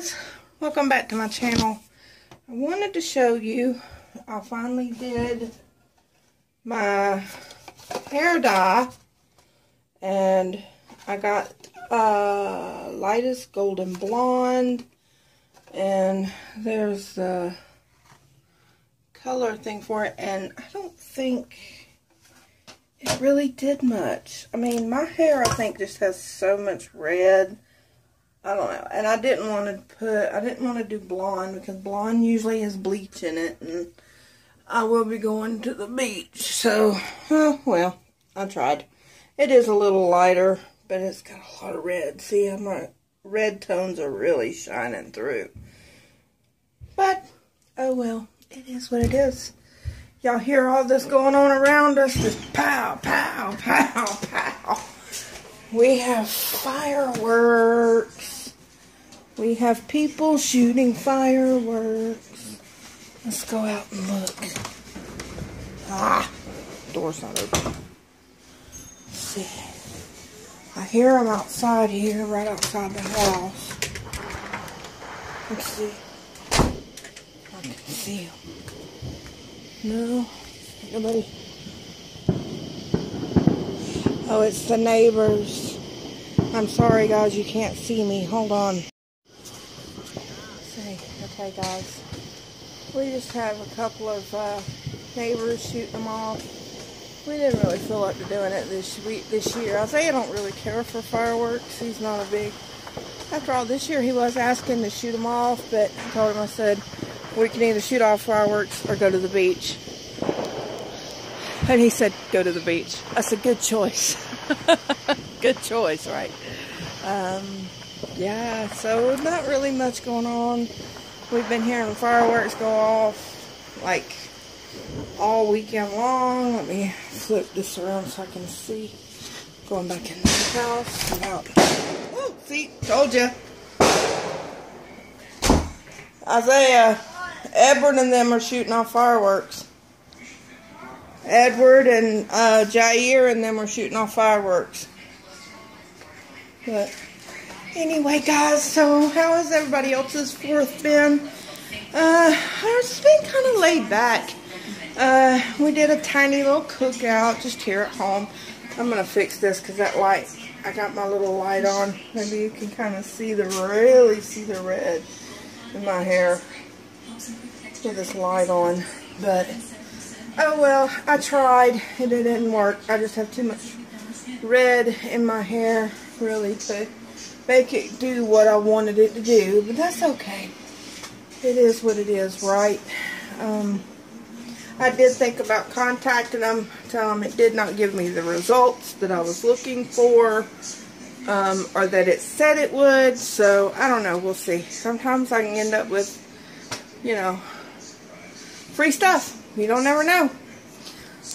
guys welcome back to my channel. I wanted to show you I finally did my hair dye and I got uh, lightest golden blonde and there's the color thing for it and I don't think it really did much. I mean my hair I think just has so much red I don't know. And I didn't want to put, I didn't want to do blonde because blonde usually has bleach in it. And I will be going to the beach. So, oh, well, I tried. It is a little lighter, but it's got a lot of red. See, my red tones are really shining through. But, oh well, it is what it is. Y'all hear all this going on around us? Just pow, pow, pow, pow. We have fireworks. Have people shooting fireworks. Let's go out and look. Ah, door's not open. Let's see. I hear them outside here, right outside the house. Let's see. I can see them. No, nobody. Oh, it's the neighbors. I'm sorry, guys, you can't see me. Hold on. See, okay, guys. We just have a couple of uh, neighbors shooting them off. We didn't really feel like doing it this week, this year. Isaiah don't really care for fireworks. He's not a big. After all, this year he was asking to shoot them off, but I told him I said we can either shoot off fireworks or go to the beach. And he said, go to the beach. I said, good choice. good choice, right? Um, yeah, so not really much going on. We've been hearing fireworks go off like all weekend long. Let me flip this around so I can see. Going back in the house. Out. Oh, see, told you. Isaiah, Edward and them are shooting off fireworks. Edward and uh, Jair and them are shooting off fireworks. But anyway, guys, so how has everybody else's fourth been? Uh, it's been kind of laid back. Uh, we did a tiny little cookout just here at home. I'm going to fix this because that light, I got my little light on. Maybe you can kind of see the, really see the red in my hair with this light on. But Oh well, I tried and it didn't work. I just have too much red in my hair really to make it do what I wanted it to do. But that's okay. It is what it is, right? Um, I did think about contacting them, tell them it did not give me the results that I was looking for. Um, or that it said it would. So, I don't know. We'll see. Sometimes I can end up with, you know, free stuff. You don't never know.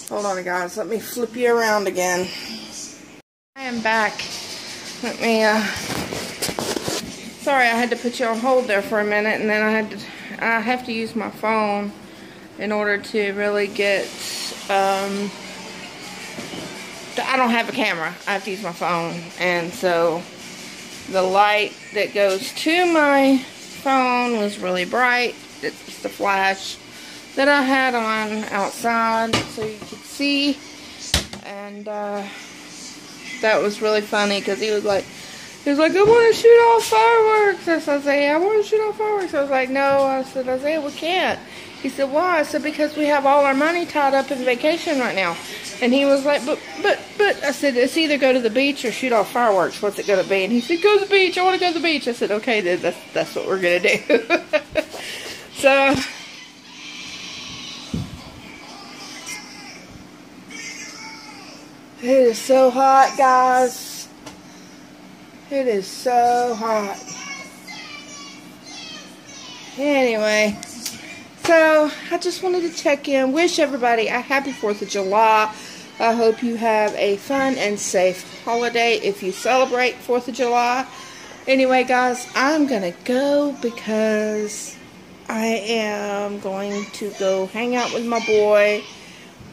Hold on, guys. Let me flip you around again. I am back. Let me, uh... Sorry, I had to put you on hold there for a minute, and then I had to... I have to use my phone in order to really get, um... I don't have a camera. I have to use my phone. And so, the light that goes to my phone was really bright. It's the flash that I had on outside so you could see. And uh, that was really funny because he was like, he was like, I want to shoot off fireworks. I said, Isaiah, I want to shoot off fireworks. I was like, no. I said, Isaiah, we can't. He said, why? I said, because we have all our money tied up in vacation right now. And he was like, but, but, but, I said, it's either go to the beach or shoot off fireworks. What's it going to be? And he said, go to the beach. I want to go to the beach. I said, okay, then that's, that's what we're going to do. so, It is so hot, guys. It is so hot. Anyway, so I just wanted to check in. Wish everybody a happy 4th of July. I hope you have a fun and safe holiday if you celebrate 4th of July. Anyway, guys, I'm going to go because I am going to go hang out with my boy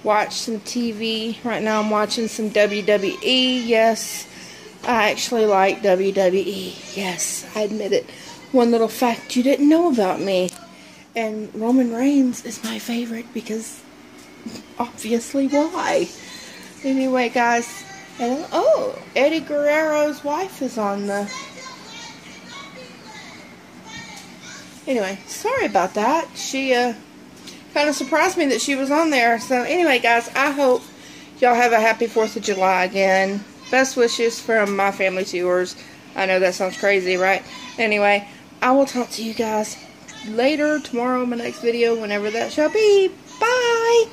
watch some TV. Right now I'm watching some WWE. Yes, I actually like WWE. Yes, I admit it. one little fact you didn't know about me. And Roman Reigns is my favorite because obviously why. Anyway, guys, and oh, Eddie Guerrero's wife is on the. Anyway, sorry about that. She uh kind of surprised me that she was on there. So anyway, guys, I hope y'all have a happy 4th of July again. Best wishes from my family to yours. I know that sounds crazy, right? Anyway, I will talk to you guys later tomorrow in my next video, whenever that shall be. Bye!